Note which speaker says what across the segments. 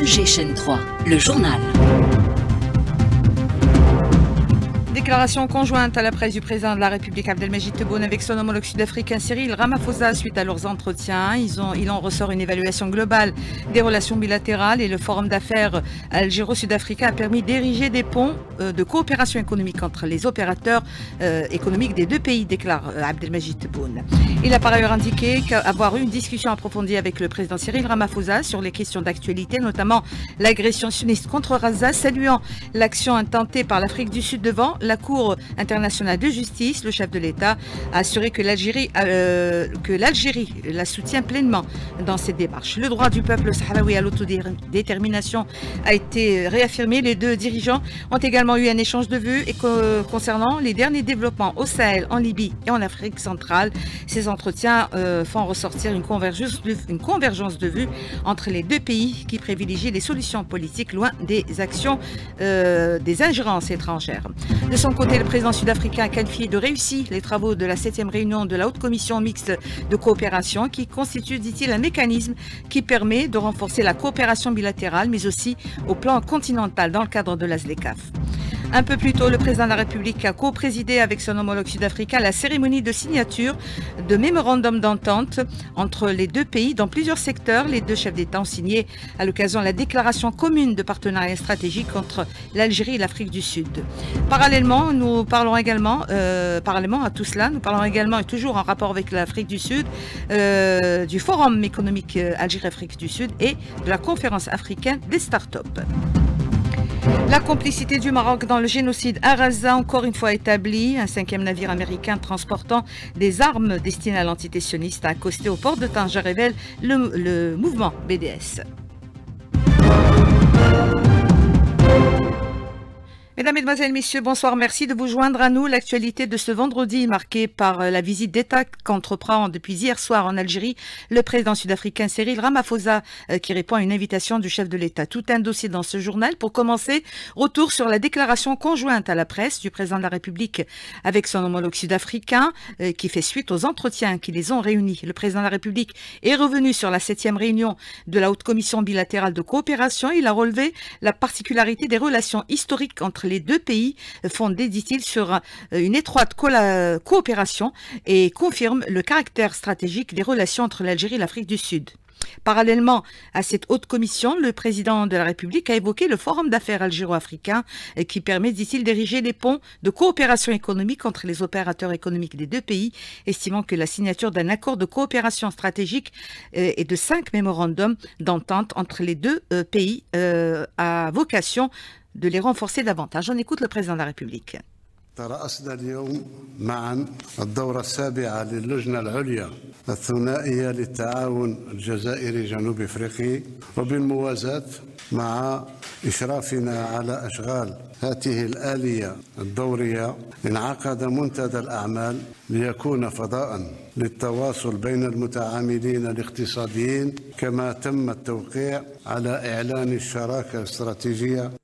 Speaker 1: Alger 3, le journal.
Speaker 2: Déclaration conjointe à la presse du président de la République Abdelmajid Tebboune avec son homologue sud-africain Cyril Ramaphosa suite à leurs entretiens. Ils ont, il en ressort une évaluation globale des relations bilatérales et le forum d'affaires algéro-sud-africain a permis d'ériger des ponts euh, de coopération économique entre les opérateurs euh, économiques des deux pays, déclare euh, Abdelmajid Tebboune. Il a par ailleurs indiqué qu'avoir eu une discussion approfondie avec le président Cyril Ramaphosa sur les questions d'actualité, notamment l'agression sioniste contre Raza, saluant l'action intentée par l'Afrique du Sud devant la Cour internationale de justice, le chef de l'État a assuré que l'Algérie euh, que l'Algérie la soutient pleinement dans cette démarche. Le droit du peuple sahraoui à l'autodétermination a été réaffirmé. Les deux dirigeants ont également eu un échange de vues et concernant les derniers développements au Sahel, en Libye et en Afrique centrale. Ces entretiens euh, font ressortir une convergence, de, vues entre les deux pays qui privilégient les solutions politiques loin des actions euh, des ingérences étrangères. Son côté, le président sud-africain a qualifié de réussi les travaux de la 7e réunion de la haute commission mixte de coopération qui constitue, dit-il, un mécanisme qui permet de renforcer la coopération bilatérale mais aussi au plan continental dans le cadre de l'ASLECAF. Un peu plus tôt, le président de la République a co-présidé avec son homologue sud-africain la cérémonie de signature de mémorandum d'entente entre les deux pays dans plusieurs secteurs. Les deux chefs d'État ont signé à l'occasion la déclaration commune de partenariat stratégique entre l'Algérie et l'Afrique du Sud. Parallèlement, nous parlons également, euh, parallèlement à tout cela, nous parlons également et toujours en rapport avec l'Afrique du Sud, euh, du Forum économique euh, Algérie-Afrique du Sud et de la conférence africaine des startups. La complicité du Maroc dans le génocide à encore une fois établie. Un cinquième navire américain transportant des armes destinées à l'entité sioniste a accosté au port de Tanger, révèle le, le mouvement BDS. Mesdames, Mesdemoiselles, Messieurs, bonsoir. Merci de vous joindre à nous. L'actualité de ce vendredi marquée par euh, la visite d'État qu'entreprend depuis hier soir en Algérie le président sud-africain Cyril Ramaphosa euh, qui répond à une invitation du chef de l'État. Tout un dossier dans ce journal. Pour commencer, retour sur la déclaration conjointe à la presse du président de la République avec son homologue sud-africain euh, qui fait suite aux entretiens qui les ont réunis. Le président de la République est revenu sur la septième réunion de la haute commission bilatérale de coopération. Il a relevé la particularité des relations historiques entre les deux pays fondés, dit-il, sur euh, une étroite coopération et confirme le caractère stratégique des relations entre l'Algérie et l'Afrique du Sud. Parallèlement à cette haute commission, le président de la République a évoqué le forum d'affaires algéro-africain euh, qui permet, dit-il, d'ériger des ponts de coopération économique entre les opérateurs économiques des deux pays, estimant que la signature d'un accord de coopération stratégique euh, et de cinq mémorandums d'entente entre les deux pays a vocation de les renforcer davantage. On écoute le président de la République.
Speaker 3: ترأسنا اليوم معا الدورة السابعة للجنة العليا الثنائية للتعاون الجزائري جنوب إفريقي وبالموازاة مع إشرافنا على أشغال هذه الآلية الدورية انعقد منتدى الأعمال ليكون فضاء للتواصل بين المتعاملين الاقتصاديين كما تم التوقيع على إعلان الشراكة الاستراتيجية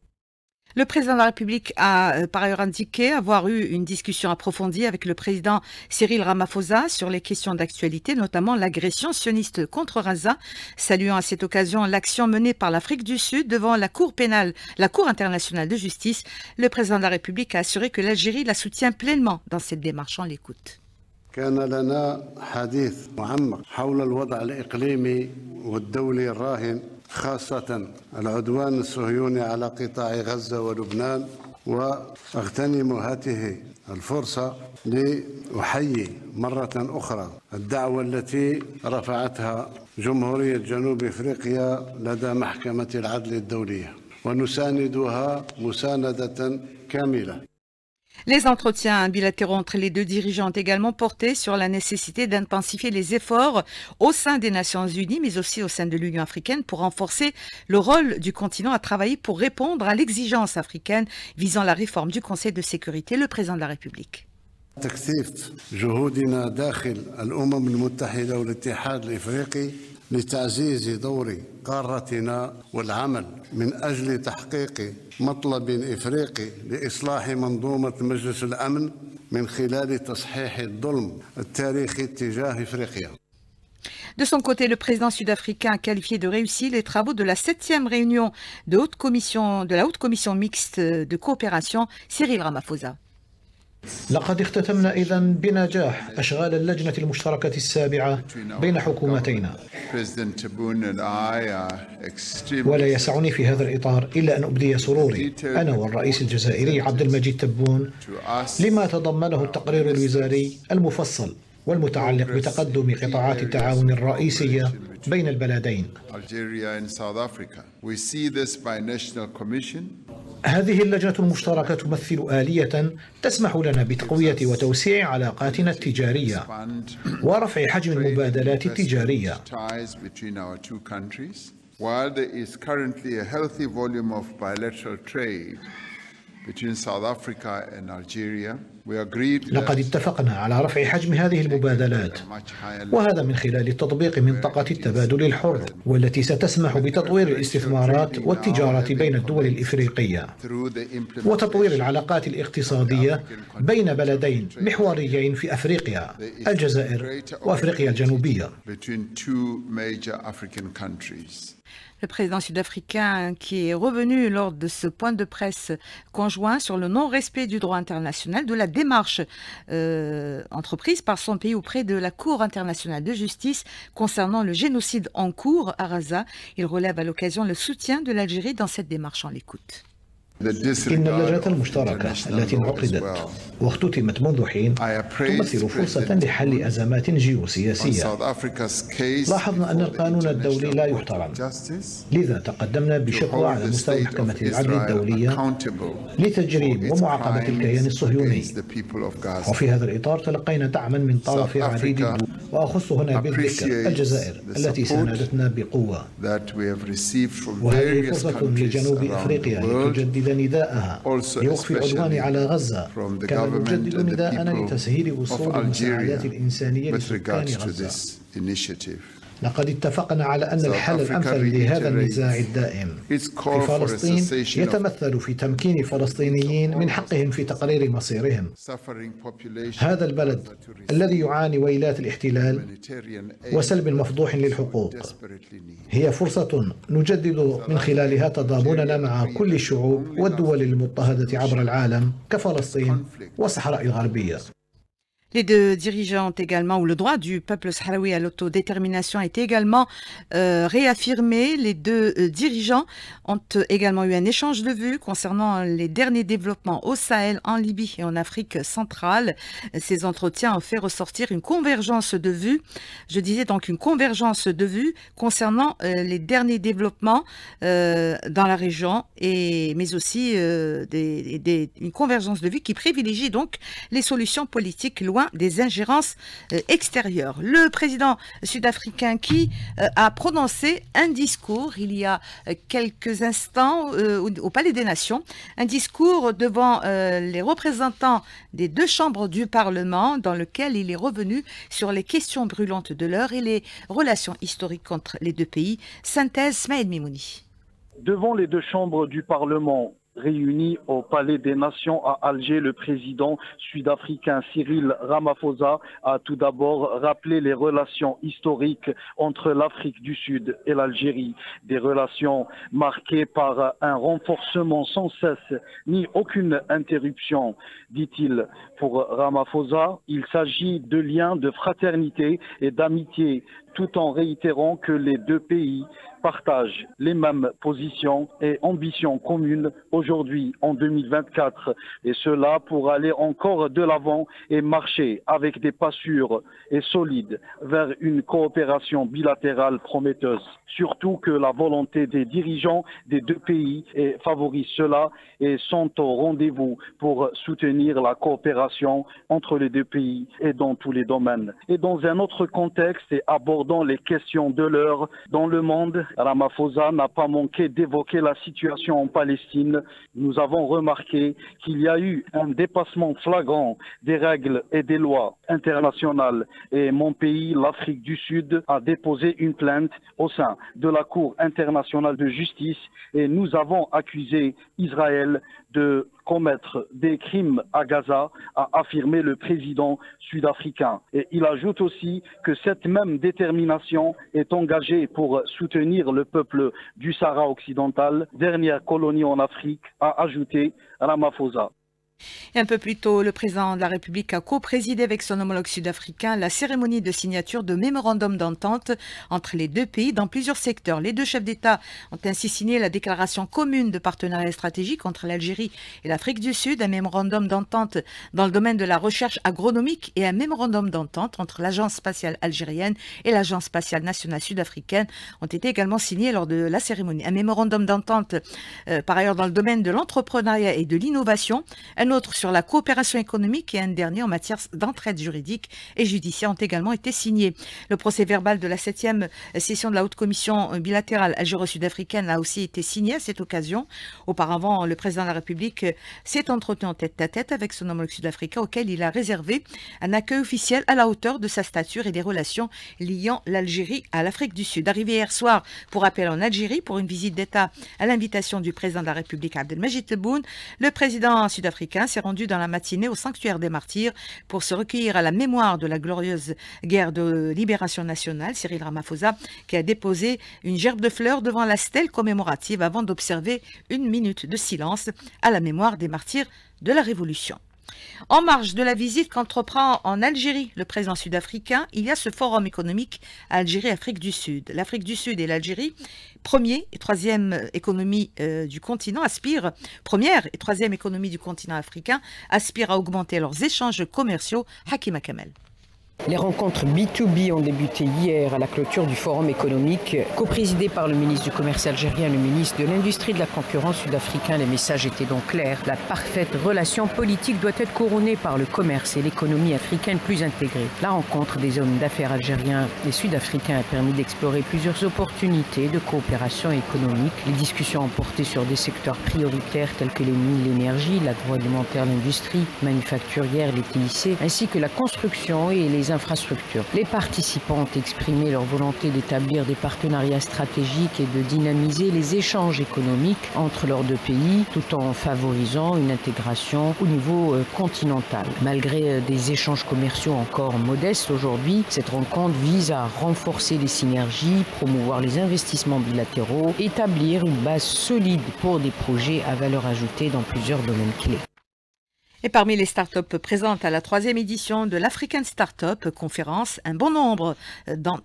Speaker 2: Le président de la République a euh, par ailleurs indiqué avoir eu une discussion approfondie avec le président Cyril Ramaphosa sur les questions d'actualité, notamment l'agression sioniste contre Raza, saluant à cette occasion l'action menée par l'Afrique du Sud devant la Cour pénale, la Cour internationale de justice. Le président de la République a assuré que l'Algérie la soutient pleinement dans cette démarche. On l'écoute.
Speaker 3: كان لنا حديث معمق حول الوضع الإقليمي والدولي الراهن خاصة العدوان الصهيوني على قطاع غزة ولبنان وأغتنم هذه الفرصة لأحيي مرة أخرى الدعوة التي رفعتها جمهورية جنوب إفريقيا لدى محكمة العدل الدولية ونساندها مساندة كاملة.
Speaker 2: Les entretiens bilatéraux entre les deux dirigeants ont également porté sur la nécessité d'intensifier les efforts au sein des Nations Unies, mais aussi au sein de l'Union africaine pour renforcer le rôle du continent à travailler pour répondre à l'exigence africaine visant la réforme du Conseil de sécurité, le président de la République.
Speaker 3: لتعزيز دور قارتنا والعمل من أجل تحقيق مطلب افريقي لاصلاح منظومه مجلس الامن من خلال تصحيح الظلم التاريخي تجاه افريقيا
Speaker 2: De son côté, le président sud-africain a qualifié de réussi les travaux de la septième réunion de, haute commission, de la haute commission mixte de coopération, Cyril Ramaphosa.
Speaker 4: لقد اختتمنا إذا بنجاح أشغال اللجنة المشتركة السابعة بين حكومتينا. ولا يسعني في هذا الإطار إلا أن أبدي سروري. أنا والرئيس الجزائري عبد المجيد تبون. لما تضمنه التقرير الوزاري المفصل والمتعلق بتقدم قطاعات التعاون الرئيسية بين البلدين. هذه اللجنة المشتركة تمثل آلية تسمح لنا بتقوية وتوسيع علاقاتنا التجارية ورفع حجم المبادلات التجارية.
Speaker 5: While there is currently a healthy volume of bilateral trade
Speaker 4: لقد اتفقنا على رفع حجم هذه المبادلات وهذا من خلال تطبيق منطقة التبادل الحر والتي ستسمح بتطوير الاستثمارات والتجارة بين الدول الإفريقية وتطوير العلاقات الاقتصادية بين بلدين محوريين في أفريقيا الجزائر وأفريقيا الجنوبية.
Speaker 2: Le président sud-africain qui est revenu lors de ce point de presse conjoint sur le non-respect du droit international, de la démarche euh, entreprise par son pays auprès de la Cour internationale de justice concernant le génocide en cours à Raza. Il relève à l'occasion le soutien de l'Algérie dans cette démarche. en l'écoute.
Speaker 4: إن اللجنة المشتركة التي انعقدت واختتمت منذ حين تمثل فرصة لحل أزمات جيوسياسية. لاحظنا أن القانون الدولي لا يحترم. لذا تقدمنا بشكوى على مستوى محكمة العدل الدولية لتجريم ومعاقبة الكيان الصهيوني. وفي هذا الإطار تلقينا دعما من طرف عديد الدول وأخص هنا بالذكر الجزائر التي ساندتنا بقوة. وهذه فرصة لجنوب أفريقيا لتجدد نداءها لوقف العدوان على غزة. كما نجدد نداءنا لتسهيل وصول المساعدات الإنسانية لسكان غزة. لقد اتفقنا على أن الحل الأمثل لهذا النزاع الدائم. في فلسطين يتمثل في تمكين الفلسطينيين من حقهم في تقرير مصيرهم. هذا البلد الذي يعاني ويلات الاحتلال وسلب مفضوح للحقوق. هي فرصة نجدد من خلالها تضامننا مع كل الشعوب والدول المضطهدة عبر العالم كفلسطين والصحراء الغربية.
Speaker 2: Les deux dirigeants ont également, ou le droit du peuple sahraoui à l'autodétermination a été également euh, réaffirmé. Les deux euh, dirigeants ont également eu un échange de vues concernant les derniers développements au Sahel, en Libye et en Afrique centrale. Ces entretiens ont fait ressortir une convergence de vues. Je disais donc une convergence de vues concernant euh, les derniers développements dans la région, mais aussi une convergence de vues qui privilégie donc les solutions politiques loin des ingérences euh, extérieures. Le président sud-africain qui euh, a prononcé un discours il y a euh, quelques instants au Palais des Nations, un discours devant les représentants des deux chambres du Parlement dans lequel il est revenu sur les questions brûlantes de l'heure et les relations historiques entre les deux pays. Synthèse Smaïd Mimouni.
Speaker 6: Devant les deux chambres du Parlement, réunis au Palais des Nations à Alger, le président sud-africain Cyril Ramaphosa a tout d'abord rappelé les relations historiques entre l'Afrique du Sud et l'Algérie, des relations marquées par un renforcement sans cesse ni aucune interruption, dit-il. Pour Ramaphosa, il s'agit de liens de fraternité et d'amitié tout en réitérant que les deux pays partagent les mêmes positions et ambitions communes aujourd'hui en 2024 et cela pour aller encore de l'avant et marcher avec des pas sûrs et solides vers une coopération bilatérale prometteuse. Surtout que la volonté des dirigeants des deux pays favorise cela et sont au rendez-vous pour soutenir la coopération entre les deux pays et dans tous les domaines. Et dans un autre contexte et abordant les questions de l'heure dans le monde, Ramaphosa n'a pas manqué d'évoquer la situation en Palestine. Nous avons remarqué qu'il y a eu un dépassement flagrant des règles et des lois internationales. Et mon pays, l'Afrique du Sud, a déposé une plainte au sein de la Cour internationale de justice. Et nous avons accusé Israël de commettre des crimes à Gaza, a affirmé le président sud-africain. Et il ajoute aussi que cette même détermination est engagée pour soutenir le peuple du Sahara occidental, dernière colonie en Afrique, a ajouté Ramaphosa.
Speaker 2: Un peu plus tôt, le président de la République a co-présidé avec son homologue sud-africain la cérémonie de signature de mémorandum d'entente entre les deux pays dans plusieurs secteurs. Les deux chefs d'État ont ainsi signé la déclaration commune de partenariat stratégique entre l'Algérie et l'Afrique du Sud, un mémorandum d'entente dans le domaine de la recherche agronomique et un mémorandum d'entente entre l'Agence spatiale algérienne et l'Agence spatiale nationale sud-africaine ont été également signés lors de la cérémonie. Un mémorandum d'entente, euh, par ailleurs, dans le domaine de l'entrepreneuriat et de l'innovation, un autre sur la coopération économique et un dernier en matière d'entraide juridique et judiciaire ont également été signés. Le procès verbal de la septième session de la haute commission bilatérale algéro-sud-africaine a aussi été signé à cette occasion. Auparavant, le président de la République s'est entretenu en tête à tête avec son homologue sud-africain auquel il a réservé un accueil officiel à la hauteur de sa stature et des relations liant l'Algérie à l'Afrique du Sud. Arrivé hier soir pour appel en Algérie pour une visite d'État à l'invitation du président de la République Abdelmajid Tebboune, le président sud-africain s'est rendu dans la matinée au sanctuaire des martyrs pour se recueillir à la mémoire de la glorieuse guerre de libération nationale. Cyril Ramaphosa qui a déposé une gerbe de fleurs devant la stèle commémorative avant d'observer une minute de silence à la mémoire des martyrs de la Révolution. En marge de la visite qu'entreprend en Algérie le président sud-africain, il y a ce forum économique Algérie-Afrique du Sud. L'Afrique du Sud et l'Algérie, première et troisième économie euh, du continent, aspirent, première et troisième économie du continent africain, aspirent à augmenter leurs échanges commerciaux. Hakim Kamel.
Speaker 7: Les rencontres B2B ont débuté hier à la clôture du forum économique. Co-présidé par le ministre du Commerce algérien, le ministre de l'Industrie de la Concurrence sud-africain, les messages étaient donc clairs. La parfaite relation politique doit être couronnée par le commerce et l'économie africaine plus intégrée. La rencontre des hommes d'affaires algériens et sud-africains a permis d'explorer plusieurs opportunités de coopération économique. Les discussions ont porté sur des secteurs prioritaires tels que les mines, l'énergie, l'agroalimentaire, l'industrie manufacturière, les TIC, ainsi que la construction et les infrastructures. Les participants ont exprimé leur volonté d'établir des partenariats stratégiques et de dynamiser les échanges économiques entre leurs deux pays tout en favorisant une intégration au niveau euh, continental. Malgré euh, des échanges commerciaux encore modestes aujourd'hui, cette rencontre vise à renforcer les synergies, promouvoir les investissements bilatéraux, établir une base solide pour des projets à valeur ajoutée dans plusieurs domaines clés.
Speaker 2: Et parmi les startups présentes à la troisième édition de l'African Startup Conférence, un bon nombre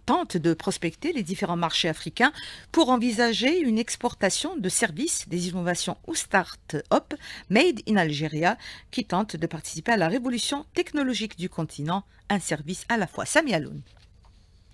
Speaker 2: tentent de prospecter les différents marchés africains pour envisager une exportation de services, des innovations ou start-up made in Algeria qui tentent de participer à la révolution technologique du continent, un service à la fois. Sami Aloun.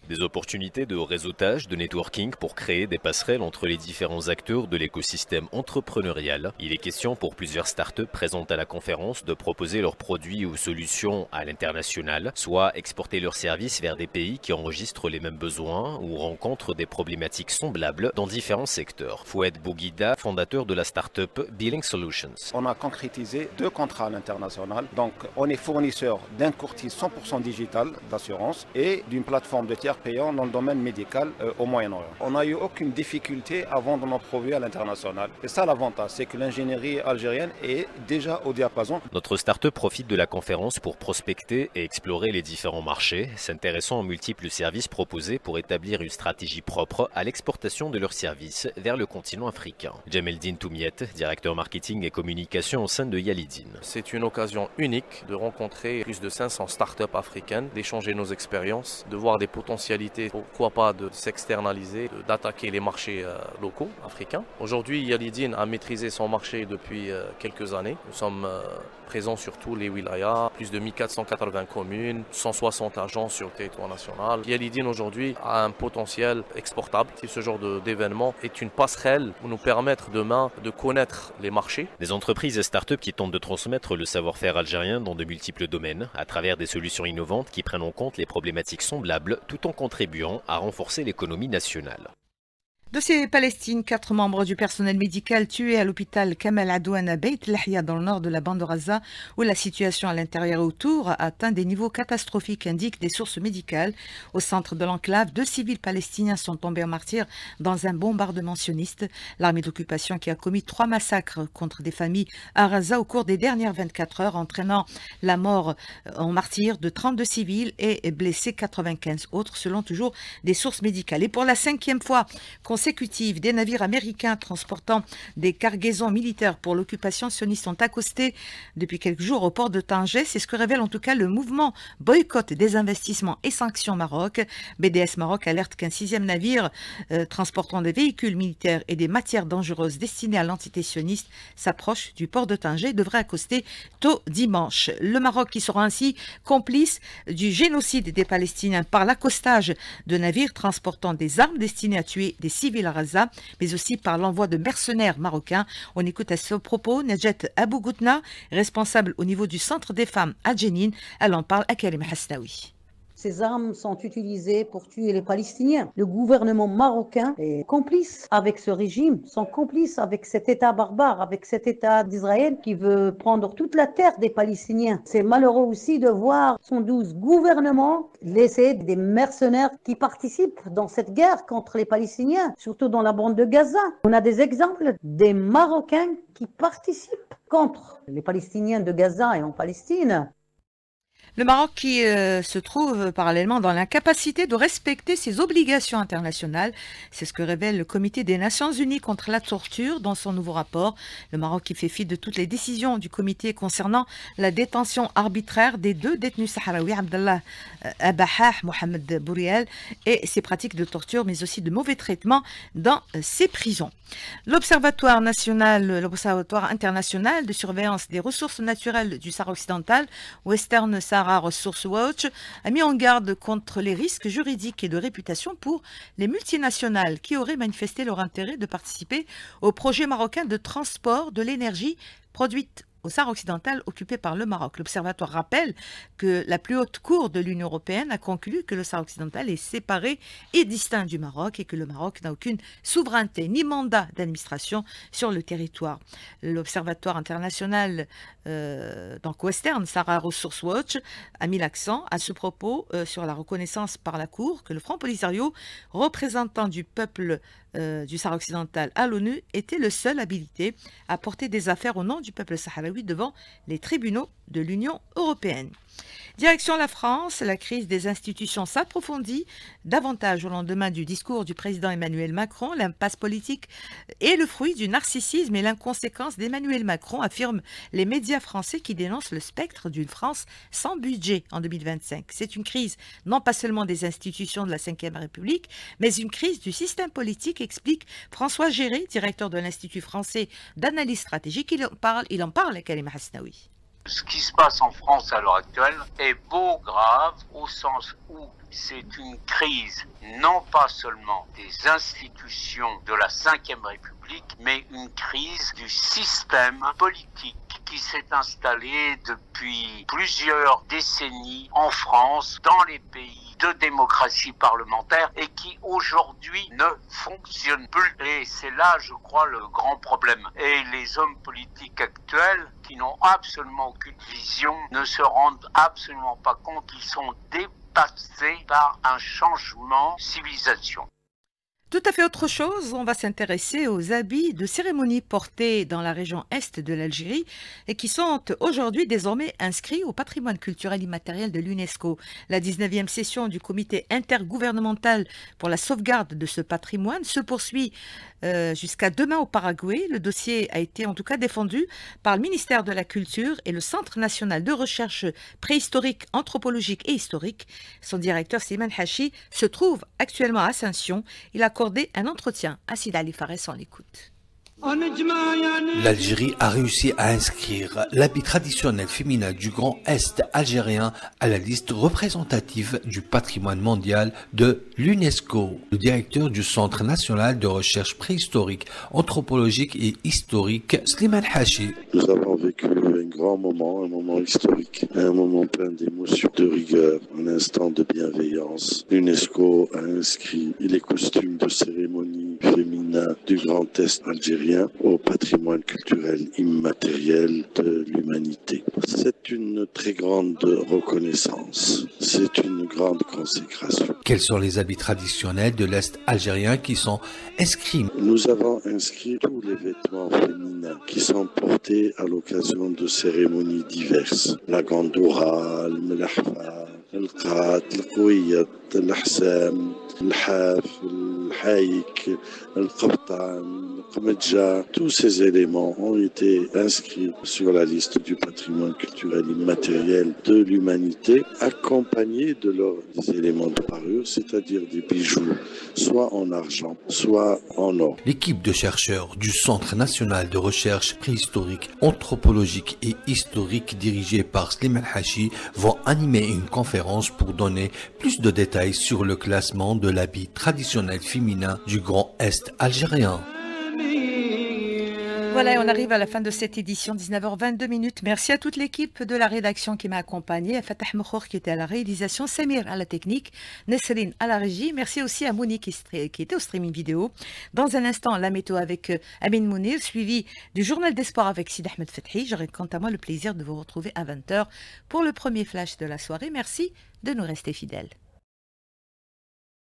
Speaker 8: Des opportunités de réseautage, de networking pour créer des passerelles entre les différents acteurs de l'écosystème entrepreneurial. Il est question pour plusieurs startups présentes à la conférence de proposer leurs produits ou solutions à l'international, soit exporter leurs services vers des pays qui enregistrent les mêmes besoins ou rencontrent des problématiques semblables dans différents secteurs. Foued Bouguida, fondateur de la startup Billing Solutions.
Speaker 9: On a concrétisé deux contrats à l'international. Donc on est fournisseur d'un courtier 100% digital d'assurance et d'une plateforme de tiers payant dans le domaine médical euh, au Moyen-Orient. On n'a eu aucune difficulté à vendre nos produits à l'international. Et ça l'avantage, c'est que l'ingénierie algérienne est déjà au diapason.
Speaker 8: Notre start-up profite de la conférence pour prospecter et explorer les différents marchés, s'intéressant aux multiples services proposés pour établir une stratégie propre à l'exportation de leurs services vers le continent africain. Jameldin Toumiet, directeur marketing et communication au sein de Yalidin.
Speaker 10: C'est une occasion unique de rencontrer plus de 500 start-up africaines, d'échanger nos expériences, de voir des potentiels pourquoi pas de s'externaliser, d'attaquer les marchés euh, locaux africains. Aujourd'hui, Yalidine a maîtrisé son marché depuis euh, quelques années. Nous sommes euh, présents sur tous les wilayas, plus de 1480 communes, 160 agents sur le territoire national. Yalidine aujourd'hui a un potentiel exportable. Ce genre d'événement est une passerelle pour nous permettre demain de connaître les marchés.
Speaker 8: Des entreprises et start-up qui tentent de transmettre le savoir-faire algérien dans de multiples domaines à travers des solutions innovantes qui prennent en compte les problématiques semblables tout en contribuant à renforcer l'économie nationale.
Speaker 2: De ces Palestines, quatre membres du personnel médical tués à l'hôpital Kamal Adouane à Beit Lahia dans le nord de la bande de Gaza, où la situation à l'intérieur et autour a atteint des niveaux catastrophiques, indiquent des sources médicales. Au centre de l'enclave, deux civils palestiniens sont tombés en martyrs dans un bombardement sioniste. L'armée d'occupation qui a commis trois massacres contre des familles à Gaza au cours des dernières 24 heures, entraînant la mort en martyrs de 32 civils et blessés 95 autres, selon toujours des sources médicales. Et pour la cinquième fois, des navires américains transportant des cargaisons militaires pour l'occupation sioniste sont accostés depuis quelques jours au port de Tanger. C'est ce que révèle en tout cas le mouvement boycott des investissements et sanctions Maroc. BDS Maroc alerte qu'un sixième navire euh, transportant des véhicules militaires et des matières dangereuses destinées à l'entité sioniste s'approche du port de Tanger et devrait accoster tôt dimanche. Le Maroc qui sera ainsi complice du génocide des Palestiniens par l'accostage de navires transportant des armes destinées à tuer des civils mais aussi par l'envoi de mercenaires marocains. On écoute à ce propos Najet Abou Goutna, responsable au niveau du centre des femmes à Jenin. Elle en parle à Karim Hasnaoui.
Speaker 11: Ces armes sont utilisées pour tuer les Palestiniens. Le gouvernement marocain est complice avec ce régime, sont complices avec cet État barbare, avec cet État d'Israël qui veut prendre toute la terre des Palestiniens. C'est malheureux aussi de voir 112 gouvernements laisser des mercenaires qui participent dans cette guerre contre les Palestiniens, surtout dans la bande de Gaza. On a des exemples des Marocains qui participent contre les Palestiniens de Gaza et en Palestine.
Speaker 2: Le Maroc qui euh, se trouve euh, parallèlement dans l'incapacité de respecter ses obligations internationales, c'est ce que révèle le Comité des Nations Unies contre la torture dans son nouveau rapport. Le Maroc qui fait fi de toutes les décisions du comité concernant la détention arbitraire des deux détenus sahraouis, Abdallah euh, Abahah, Mohamed Bouriel, et ses pratiques de torture, mais aussi de mauvais traitements dans ses prisons. L'Observatoire national, l'Observatoire international de surveillance des ressources naturelles du Sahara occidental, Western Sahara Resource Watch, a mis en garde contre les risques juridiques et de réputation pour les multinationales qui auraient manifesté leur intérêt de participer au projet marocain de transport de l'énergie produite au Sahara occidental occupé par le Maroc. L'Observatoire rappelle que la plus haute cour de l'Union européenne a conclu que le Sahara occidental est séparé et distinct du Maroc et que le Maroc n'a aucune souveraineté ni mandat d'administration sur le territoire. L'Observatoire international, euh, donc Western Sahara Resource Watch, a mis l'accent à ce propos euh, sur la reconnaissance par la Cour que le Front Polisario, représentant du peuple euh, du Sahara occidental à l'ONU, était le seul habilité à porter des affaires au nom du peuple sahraoui devant les tribunaux de l'Union européenne. Direction la France, la crise des institutions s'approfondit davantage au lendemain du discours du président Emmanuel Macron. L'impasse politique est le fruit du narcissisme et l'inconséquence d'Emmanuel Macron, affirment les médias français qui dénoncent le spectre d'une France sans budget en 2025. C'est une crise non pas seulement des institutions de la Ve République, mais une crise du système politique, explique François Géré, directeur de l'Institut français d'analyse stratégique. Il en parle, il en parle Hasnaoui.
Speaker 12: Ce qui se passe en France à l'heure actuelle est beau grave au sens où c'est une crise non pas seulement des institutions de la Ve République, mais une crise du système politique qui s'est installé depuis plusieurs décennies en France, dans les pays de démocratie parlementaire et qui aujourd'hui ne fonctionne plus. Et c'est là, je crois, le grand problème. Et les hommes politiques actuels qui n'ont absolument aucune vision ne se rendent absolument pas compte qu'ils sont dépassés par un changement civilisation.
Speaker 2: Tout à fait autre chose, on va s'intéresser aux habits de cérémonie portés dans la région est de l'Algérie et qui sont aujourd'hui désormais inscrits au patrimoine culturel immatériel de l'UNESCO. La 19e session du comité intergouvernemental pour la sauvegarde de ce patrimoine se poursuit euh, jusqu'à demain au Paraguay. Le dossier a été en tout cas défendu par le ministère de la Culture et le Centre national de recherche préhistorique, anthropologique et historique. Son directeur, Simon Hachi, se trouve actuellement à Ascension. Il a accordé un entretien à Sid Ali Fares en l'écoute.
Speaker 13: L'Algérie a réussi à inscrire l'habit traditionnel féminin du Grand Est algérien à la liste représentative du patrimoine mondial de l'UNESCO. Le directeur du Centre national de recherche préhistorique, anthropologique et historique, Sliman Hachi.
Speaker 14: Nous avons vécu un grand moment, un moment historique, un moment plein d'émotions, de rigueur, un instant de bienveillance. L'UNESCO a inscrit les costumes de cérémonie féminin du Grand Est algérien au patrimoine culturel immatériel de l'humanité. C'est une très grande reconnaissance, c'est une grande consécration.
Speaker 13: Quels sont les habits traditionnels de l'Est algérien qui sont inscrits?
Speaker 14: Nous avons inscrit tous les vêtements féminins qui sont portés à l'occasion de cérémonies diverses. La gandoura, le melahfa, le qat, le haïk, le qabtan, le qamadja. Tous ces éléments ont été inscrits sur la liste du patrimoine culturel immatériel de l'humanité, accompagnés de leurs éléments de parure, c'est-à-dire des bijoux, soit en argent, soit en or.
Speaker 13: L'équipe de chercheurs du Centre national de recherche préhistorique, anthropologique et historique dirigée par Slimane Hachi vont animer une conférence pour donner plus de détails sur le classement de l'habit traditionnel féminin du Grand Est algérien.
Speaker 2: Voilà, on arrive à la fin de cette édition, 19h22 minutes. Merci à toute l'équipe de la rédaction qui m'a accompagné, à Fatah Mokhour qui était à la réalisation, Samir à la technique, Nesrine à la régie. Merci aussi à Mouni qui, était au streaming vidéo. Dans un instant, la météo avec euh, Amin Mounir, suivi du journal des sports avec Sid Ahmed Fethi. J'aurai quant à moi le plaisir de vous retrouver à 20h pour le premier flash de la soirée. Merci de nous rester fidèles.